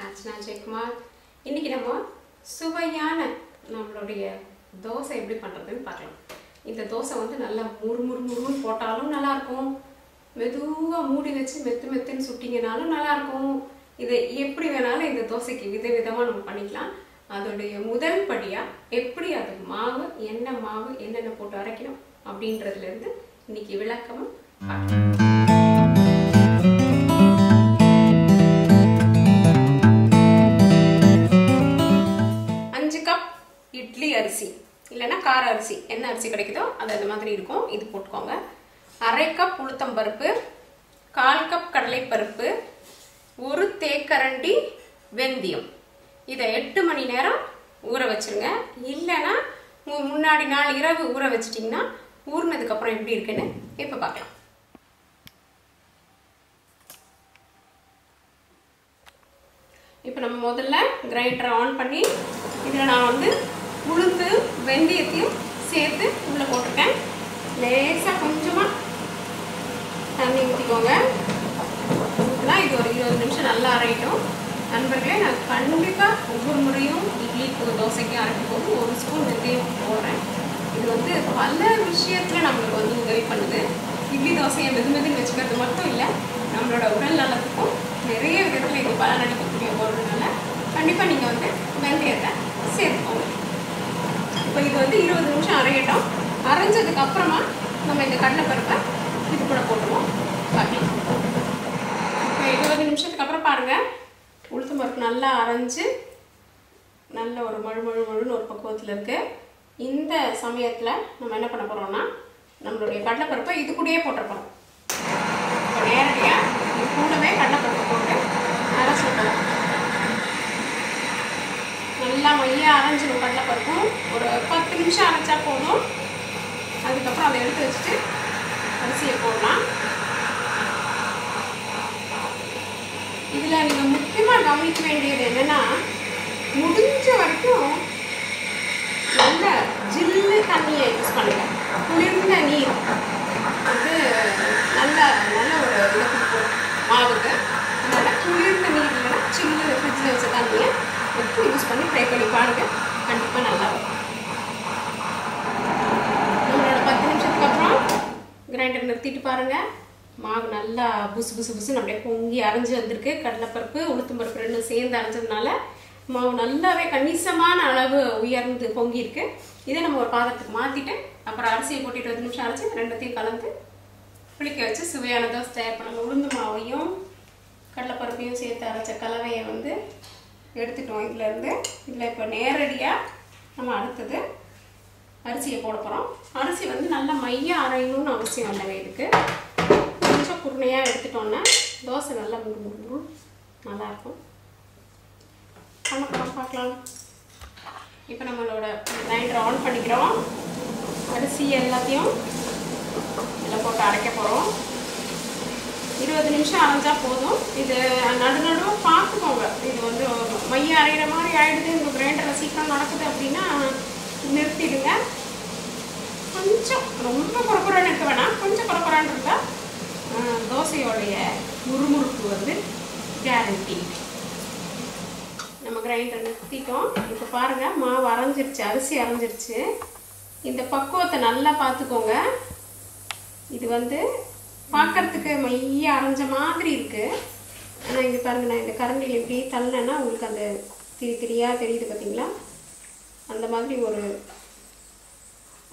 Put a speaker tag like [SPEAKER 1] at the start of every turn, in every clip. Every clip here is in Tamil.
[SPEAKER 1] நான் அர்ச்சனா ஜெயக்குமார் இன்னைக்கு நம்ம சுவையான நம்மளுடைய தோசை எப்படி பண்ணுறதுன்னு பார்க்கலாம். இந்த தோசை வந்து நல்லா முறு முறு முறுன்னு போட்டாலும் நல்லா இருக்கும் மெதுவாக மூடி வச்சு மெத்து மெத்துன்னு சுட்டிங்கனாலும் நல்லா இருக்கும் இதை எப்படி வேணாலும் இந்த தோசைக்கு வித விதமாக நம்ம பண்ணிக்கலாம். அதோடைய முதல் படியாக எப்படி அது மாவு என்ன மாவு என்னென்ன போட்டு அரைக்கணும் அப்படின்றதுலேருந்து இன்னைக்கு விளக்கமாக பார்க்கலாம். அரிசி. இல்லைன்னா கார அரிசி. என்ன அரிசி கிடைக்குதோ அது அந்த மாதிரி இருக்கும். இது போட்டுக்கோங்க. அரை கப் உளுத்தம் பருப்பு கால் கப் கடலைப்பருப்பு ஒரு தேக்கரண்டி வெந்தயம். இதை எட்டு மணி நேரம் ஊற வச்சிருங்க. இல்லைன்னா முன்னாடி நாள் இரவு ஊற வச்சிட்டிங்கன்னா ஊறினதுக்கப்புறம் எப்படி இருக்குன்னு இப்போ பார்க்கலாம். இப்போ நம்ம முதல்ல கிரைண்டரை ஆன் பண்ணி இதில் நான் வந்து உளுந்து வெந்தயத்தையும் சேர்த்து உள்ளே போட்டிருக்கேன் லேசாக கொஞ்சமாக தண்ணி ஊற்றிக்கோங்க ஊற்றினா இது ஒரு இருபது நிமிஷம் நல்லா அரையட்டும். நண்பர்களே நான் கண்டிப்பாக ஒவ்வொரு முறையும் இட்லிக்கு தோசைக்கு அரைக்கும் போது ஒரு ஸ்பூன் வெந்தயம் போடுறேன். இது வந்து பல விஷயத்தில் நம்மளுக்கு வந்து உதவி பண்ணுது. இட்லி தோசையை மெது மெதுன்னு வச்சுக்கிறது மட்டும் இல்லை நம்மளோட உடல் நலத்துக்கும் நிறைய விதத்தில் இது பலன் அளிக்கக்கூடிய பொருள்னால கண்டிப்பாக நீங்கள் வந்து வெந்தயத்தை சேர்த்துக்கோங்க இப்போ இது வந்து இருபது நிமிஷம் அரையட்டும். அரைஞ்சதுக்கு அப்புறமா நம்ம இந்த கடலைப்பருப்பை இது கூட போட்டுருவோம். பார்க்கலாம் இப்போ இருபது நிமிஷத்துக்கு அப்புறம் பாருங்கள் உளுத்து பருப்பு நல்லா அரைஞ்சு நல்ல ஒரு மழு மழு மழுன்னு ஒரு பக்குவத்தில் இருக்குது இந்த சமயத்தில் நம்ம என்ன பண்ண போகிறோம்னா நம்மளுடைய கடலைப்பருப்பை இது கூடயே போட்டுருப்போம் இப்போ நேரடியாக இது கூடவே கடலைப்பருப்பை போட்டு அரைச்சி விட்டலாம் நல்லா மையாக அரைஞ்சிடும் கடலைப்பருப்பும் ஒரு பத்து நிமிஷம் அரைச்சா போதும். அதுக்கப்புறம் அதை எடுத்து வச்சுட்டு அரிசியை போடலாம். இதில் நீங்கள் முக்கியமாக கவனிக்க வேண்டியது என்னென்னா முடிஞ்ச வரைக்கும் நல்ல ஜில்லு தண்ணியை யூஸ் பண்ணுங்க குளிர்ந்த நீர் வந்து நல்ல நல்ல ஒரு இது கொடுக்கும் மாவுக்கு அதனால் குளிர்ந்த நீர் இல்லைன்னா சில்லு ஃப்ரிட்ஜில் வச்ச தண்ணியை எடுத்து யூஸ் பண்ணி ட்ரை பண்ணி பாருங்க கண்டிப்பாக நல்லா இருக்கும் நம்மளோட பத்து நிமிஷத்துக்கு அப்புறம் கிரைண்டர் நிறுத்திட்டு பாருங்க மாவு நல்லா புசு புசு புசுன்னு அப்படியே பொங்கி அரைஞ்சு வந்திருக்கு. கடலைப்பருப்பு உளுத்தம் பருப்பு ரெண்டும் சேர்ந்து அரைஞ்சதுனால மாவு நல்லாவே கணிசமான அளவு உயர்ந்து பொங்கி இருக்கு இதை நம்ம ஒரு பாதத்துக்கு மாற்றிட்டு அப்புறம் அரிசியை போட்டு இருபது நிமிஷம் அரைச்சி ரெண்டுத்தையும் கலந்து புளிக்க வச்சு சுவையான தோசை தயார் பண்ணலாம். உளுந்து மாவையும் கடலைப்பருப்பையும் சேர்த்து அரைச்ச கலவையை வந்து எடுத்துட்டோம் இதுலேருந்து. இதில் இப்போ நேரடியாக நம்ம அடுத்தது அரிசியை போட போகிறோம் அரிசி வந்து நல்லா மைய அரையணும்னு அவசியம் இல்லைங்க இதுக்கு. கொஞ்சம் குருணையாக எடுத்துட்டோன்னா தோசை நல்லா முறு முறு முறு. நல்லாயிருக்கும். பண்ண பார்க்கலாம். இப்போ நம்மளோட கிரைண்டர் ஆன் பண்ணிக்கிறோம். அரிசி எல்லாத்தையும் இதில் போட்டு அரைக்க போகிறோம். இருபது நிமிஷம் அரைஞ்சால் போதும். இது நடு நடுவாக பார்த்துக்கோங்க. இது வந்து மையம் அரைகிற மாதிரி ஆகிடுது இந்த கிரைண்டரை சீக்கிரம் நடக்குது அப்படின்னா நிறுத்திடுங்க. கொஞ்சம் ரொம்ப குறக்குறான்னு இருக்க வேணாம். கொஞ்சம் குறக்குறான்னு இருந்தால் தோசையோடைய முறுமுறுப்பு வந்து கேரண்டி நம்ம கிரைண்டர் நிறுத்திட்டோம் இப்போ பாருங்கள் மாவு அரைஞ்சிருச்சு அரிசி அரைஞ்சிருச்சு. இந்த பக்குவத்தை நல்லா பார்த்துக்கோங்க. இது வந்து பார்க்கறதுக்கு மைய அரைஞ்ச மாதிரி இருக்குது ஆனால் இங்கே பாருங்க நான் இந்த கரண்டியில் இப்படி தள்ளினேன்னா உங்களுக்கு அந்த திரி திரியாக தெரியுது பார்த்தீங்களா அந்த மாதிரி ஒரு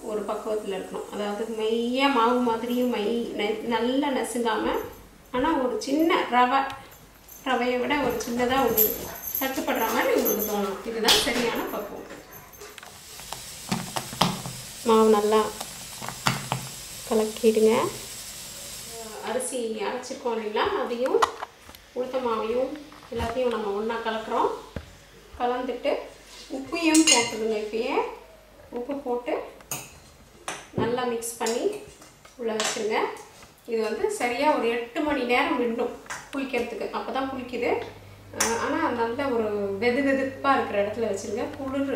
[SPEAKER 1] ஒரு பக்குவத்தில் இருக்கணும். அதாவது மைய மாவு மாதிரியும் மை நெ- நல்லா நசுங்காமல் ஆனால் ஒரு சின்ன ரவை ரவையை விட ஒரு சின்னதாக ஒரு தட்டுப்படுற மாதிரி உங்களுக்கு தோணும். இதுதான் சரியான பக்குவம். மாவு நல்லா கலக்கிடுங்க. அரிசி அரைச்சிருக்கோம் இல்லைங்களா? அதையும் உளுத்த மாவையும் எல்லாத்தையும் நம்ம ஒன்றா கலக்கிறோம். கலந்துட்டு உப்பையும் போட்டுடுங்க இப்பயே. உப்பு போட்டு நல்லா மிக்ஸ் பண்ணி உள்ளே வச்சுருங்க. இது வந்து சரியாக ஒரு எட்டு மணி நேரம் விடணும் புளிக்கிறதுக்கு. அப்போ தான் புளிக்குது ஆனால் நல்ல ஒரு வெது வெதுப்பாக இருக்கிற இடத்துல வச்சுருங்க. குளிர்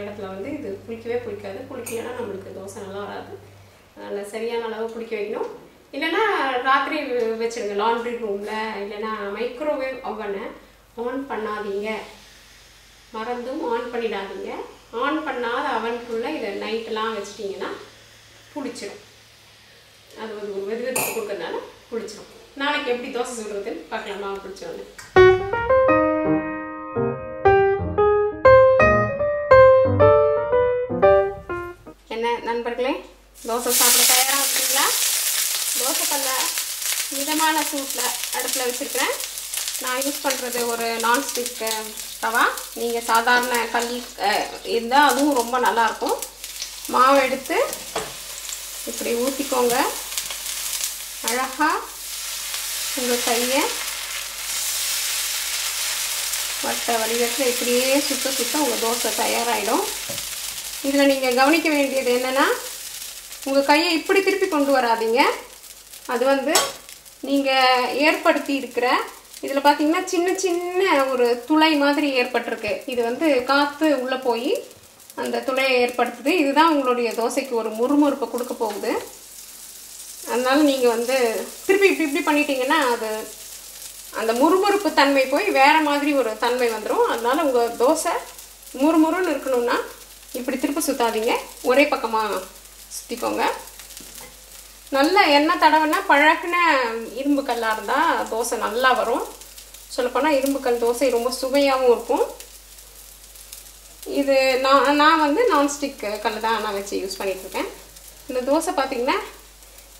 [SPEAKER 1] இடத்துல வந்து இது புளிக்கவே பிடிக்காது புளிக்கலைன்னா நம்மளுக்கு தோசை நல்லா வராது. அதனால் சரியான அளவு குளிக்க வைக்கணும். இல்லைன்னா ராத்திரி வச்சுருங்க லாண்ட்ரி ரூமில் இல்லைன்னா மைக்ரோவேவ் அவனை ஆன் பண்ணாதீங்க. மறந்தும் ஆன் பண்ணிடாதீங்க. ஆன் பண்ணாத அவனுக்குள்ளே இதை நைட்டெல்லாம் வச்சிட்டிங்கன்னா புளிச்சிடும் அது வந்து ஒரு வெது வெதுப்பு கொடுக்கறதுனால புளிச்சிடும் நாளைக்கு எப்படி தோசை சுடுறதுன்னு பார்க்கலாமா? பிடிச்சோன்னு என்ன நண்பர்களே தோசை சாப்பிட தயாராக இருக்கீங்களா? தோசை கல்ல மிதமான சூட்டில் அடுப்பில் வச்சுருக்கிறேன். நான் யூஸ் பண்ணுறது ஒரு நான்ஸ்டிக் தவா நீங்கள் சாதாரண கல் இருந்தால் அதுவும் ரொம்ப நல்லாயிருக்கும் மாவு எடுத்து இப்படி ஊற்றிக்கோங்க அழகாக உங்கள் கையை வட்ட வடிவத்தில் இப்படியே சுத்த சுத்த உங்கள் தோசை தயாராகிடும் இதில் நீங்கள் கவனிக்க வேண்டியது என்னென்னா உங்கள் கையை இப்படி திருப்பி கொண்டு வராதீங்க. அது வந்து நீங்கள் ஏற்படுத்தி இருக்கிற இதில் பார்த்தீங்கன்னா சின்ன சின்ன ஒரு துளை மாதிரி ஏற்பட்டிருக்கு. இது வந்து காற்று உள்ளே போய் அந்த துளையை ஏற்படுத்துது. இதுதான் உங்களுடைய தோசைக்கு ஒரு முறுமுறுப்பை கொடுக்க போகுது. அதனால் நீங்கள் வந்து திருப்பி இப்படி இப்படி பண்ணிட்டீங்கன்னா அது அந்த முறுமுறுப்பு தன்மை போய் வேறு மாதிரி ஒரு தன்மை வந்துடும் அதனால் உங்கள் தோசை முறுமுறுன்னு இருக்கணும்னா இப்படி திருப்ப சுற்றாதீங்க ஒரே பக்கமாக சுற்றிக்கோங்க நல்ல எண்ணெய் தடவைனா பழகின இரும்பு கல்லாக இருந்தால் தோசை நல்லா வரும். சொல்லப்போனால் இரும்புக்கல் தோசை ரொம்ப சுவையாகவும் இருக்கும். இது நான் நான் வந்து நான்ஸ்டிக் கல் தான் நான் வச்சு யூஸ் பண்ணிகிட்ருக்கேன் இந்த தோசை பார்த்திங்கன்னா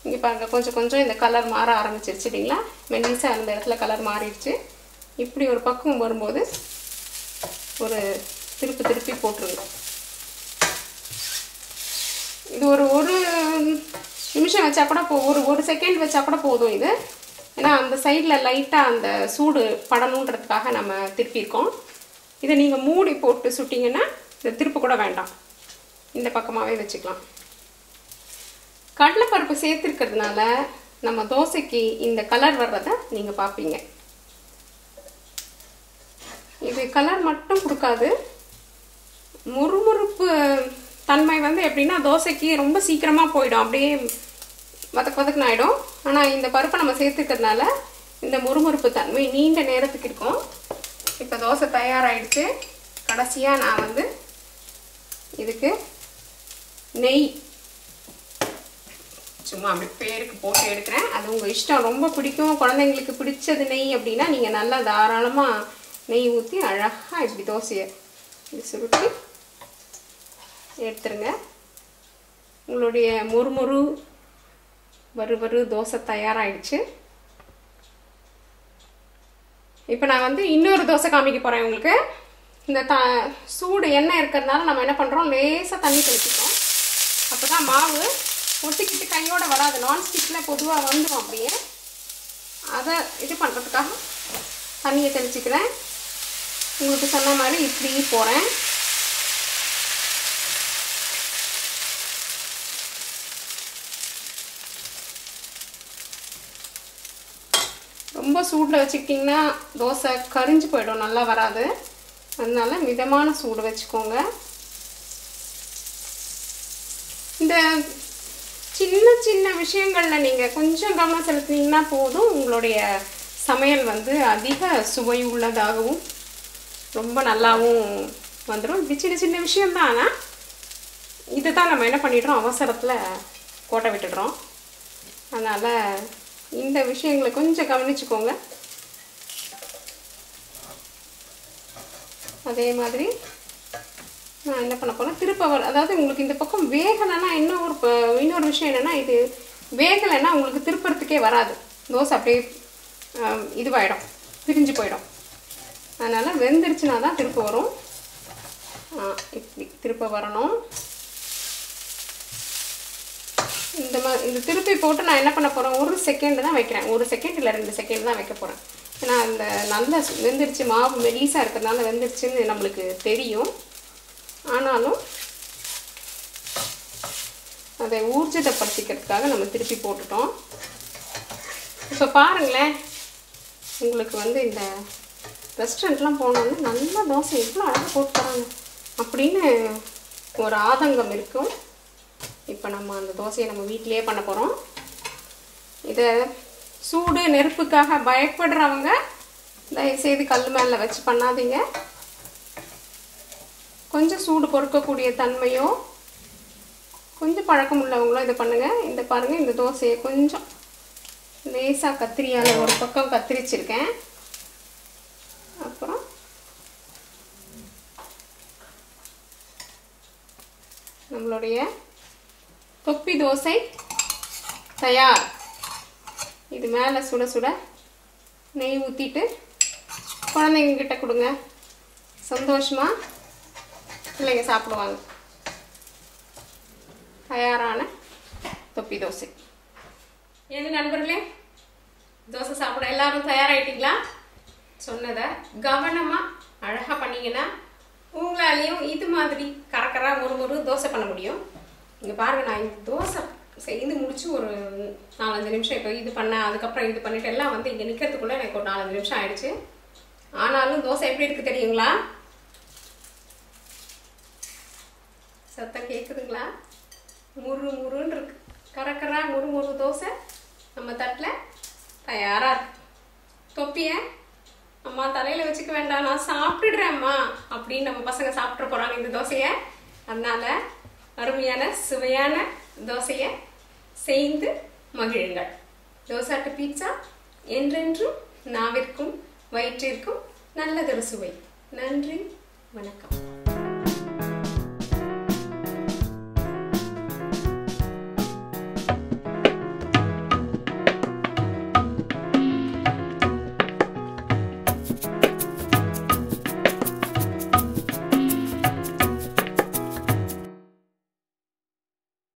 [SPEAKER 1] இங்கே பாருங்கள் கொஞ்சம் கொஞ்சம் இந்த கலர் மாற ஆரம்பிச்சிருச்சு இல்லைங்களா? மெல்லிசாக அந்த இடத்துல கலர் மாறிடுச்சு. இப்படி ஒரு பக்குவம் வரும்போது ஒரு திருப்பி திருப்பி போட்டுருங்க. இது ஒரு ஒரு நிமிஷம் வச்சா கூட போ ஒரு ஒரு செகண்ட் வச்சா கூட போதும் இது. ஏன்னா அந்த சைடில் லைட்டாக அந்த சூடு படணுன்றதுக்காக நம்ம திருப்பியிருக்கோம். இதை நீங்கள் மூடி போட்டு சுட்டிங்கன்னா இதை திருப்ப கூட வேண்டாம். இந்த பக்கமாகவே வச்சுக்கலாம். கடலைப்பருப்பு சேர்த்துருக்கிறதுனால நம்ம தோசைக்கு இந்த கலர் வர்றதை நீங்கள் பார்ப்பீங்க. இது கலர் மட்டும் கொடுக்காது. முறுமுறுப்பு தன்மை வந்து எப்படின்னா தோசைக்கு ரொம்ப சீக்கிரமாக போயிடும். அப்படியே வதக்கு வதக்குன்னு ஆகிடும் ஆனால் இந்த பருப்பை நம்ம சேர்த்துக்கிறதுனால இந்த முறுமுறுப்பு தன்மை நீண்ட நேரத்துக்கு இருக்கும். இப்போ தோசை தயாராகிடுச்சு கடைசியாக நான் வந்து இதுக்கு நெய் சும்மா அப்படி பேருக்கு போட்டு எடுக்கிறேன். அது உங்கள் இஷ்டம். ரொம்ப பிடிக்கும். குழந்தைங்களுக்கு பிடிச்சது நெய் அப்படின்னா நீங்கள் நல்லா தாராளமாக நெய் ஊற்றி அழகாக இப்படி தோசையை இது சுருட்டி எடுத்துருங்க. உங்களுடைய முறுமுறு வறுவறு தோசை தயாராகிடுச்சு இப்போ நான் வந்து இன்னொரு தோசை காமிக்க போகிறேன் உங்களுக்கு. இந்த த சூடு எண்ணெய் இருக்கிறதுனால நம்ம என்ன பண்ணுறோம் லேசாக தண்ணி தெளிச்சிக்கிறோம் அப்போ தான் மாவு ஒட்டிக்கிட்டு கையோடு வராது. நான்ஸ்டிக்கில் பொதுவாக வந்துடும் அப்படியே. அதை இது பண்ணுறதுக்காக தண்ணியை தெளிச்சிக்கிறேன். உங்களுக்கு சொன்ன மாதிரி இப்படி போகிறேன் ரொம்ப சூடில் வச்சுக்கிட்டிங்கன்னா தோசை கரிஞ்சு போயிடும் நல்லா வராது. அதனால் மிதமான சூடு வச்சுக்கோங்க. இந்த சின்ன சின்ன விஷயங்களில் நீங்கள் கொஞ்சம் கவனம் செலுத்தினீங்கன்னா போதும். உங்களுடைய சமையல் வந்து அதிக சுவை உள்ளதாகவும் ரொம்ப நல்லாவும் வந்துடும் இது சின்ன சின்ன விஷயம்தான். ஆனால் இதை தான் நம்ம என்ன பண்ணிடுறோம்? அவசரத்தில் கோட்டை விட்டுடுறோம். அதனால் இந்த விஷயங்களை கொஞ்சம் கவனிச்சுக்கோங்க. அதே மாதிரி நான் என்ன பண்ண போகிறேன் திருப்ப வர அதாவது உங்களுக்கு இந்த பக்கம் வேகலைன்னா இன்னும் ஒரு ப- இன்னொரு விஷயம் என்னென்னா இது வேகலைன்னா உங்களுக்கு திருப்புறத்துக்கே வராது. தோசை அப்படியே இதுவாகிடும் இதுவாயிடும் பிரிஞ்சு போயிடும். அதனால் வெந்துருச்சுனா தான் திருப்ப வரும். இப்படி திருப்ப வரணும். நம்ம இந்த திருப்பி போட்டு நான் என்ன பண்ண போகிறேன் ஒரு செகண்ட் தான் வைக்கிறேன். ஒரு செகண்ட் இல்லை ரெண்டு செகண்ட் தான் வைக்க போகிறேன் ஏன்னா அந்த நல்ல வெந்துருச்சு மாவு மெலீஸாக இருக்கிறதுனால வெந்துருச்சுன்னு நம்மளுக்கு தெரியும். ஆனாலும் அதை ஊர்ஜிதப்படுத்திக்கிறதுக்காக நம்ம திருப்பி போட்டுட்டோம். இப்போ பாருங்களேன். உங்களுக்கு வந்து இந்த ரெஸ்டாரண்ட்லாம் போனோன்னா நல்ல தோசை எவ்வளோ அழகாக போட்டு தராங்க. அப்படின்னு ஒரு ஆதங்கம் இருக்கும். இப்போ நம்ம அந்த தோசையை நம்ம வீட்டிலேயே பண்ண போகிறோம் இதை சூடு நெருப்புக்காக பயப்படுறவங்க தயவுசெய்து கல் மேலே வச்சு பண்ணாதீங்க. கொஞ்சம் சூடு பொறுக்கக்கூடிய தன்மையோ கொஞ்சம் பழக்கம் உள்ளவங்களும் இதை பண்ணுங்கள் இந்த பாருங்கள் இந்த தோசையை கொஞ்சம் லேசாக கத்திரியால் ஒரு பக்கம் கத்திரிச்சிருக்கேன். அப்புறம் நம்மளுடைய தொப்பி தோசை தயார். இது மேலே சுட சுட நெய் ஊற்றிட்டு குழந்தைங்க கிட்ட கொடுங்க. சந்தோஷமாக பிள்ளைங்க சாப்பிடுவாங்க. தயாரான தொப்பி தோசை. என்ன நண்பர்களே? தோசை சாப்பிட எல்லாரும் தயாராகிட்டீங்களா சொன்னதை கவனமாக அழகாக பண்ணிங்கன்னா உங்களாலேயும் இது மாதிரி கரக்கராக ஒரு ஒரு தோசை பண்ண முடியும். இங்கே பாருங்கள் நான் இந்த தோசை செய்து முடிச்சு ஒரு நாலஞ்சு நிமிஷம் இப்போ இது பண்ணேன் அதுக்கப்புறம் இது பண்ணிட்டு எல்லாம் வந்து இங்கே நிற்கிறதுக்குள்ளே எனக்கு ஒரு நாலஞ்சு நிமிஷம் ஆயிடுச்சு. ஆனாலும் தோசை எப்படி இருக்கு தெரியுங்களா? சத்தம் கேட்குதுங்களா முறு முருன்னு இருக்கு. கரக்கரா முறு முறு தோசை நம்ம தட்டில் தயாராக இருக்கு. தொப்பியை அம்மா தலையில் வச்சுக்க வேண்டாம் நான் சாப்பிட்டுடுறேன் அம்மா அப்படின்னு நம்ம பசங்க சாப்பிட்ற போகிறாங்க இந்த தோசையை. அதனால அருமையான சுவையான தோசையை செய்து மகிழுங்கள். தோசாட்டு பீட்சா என்றென்றும் நாவிற்கும் வயிற்றிற்கும் நல்லதொரு சுவை. நன்றி வணக்கம்.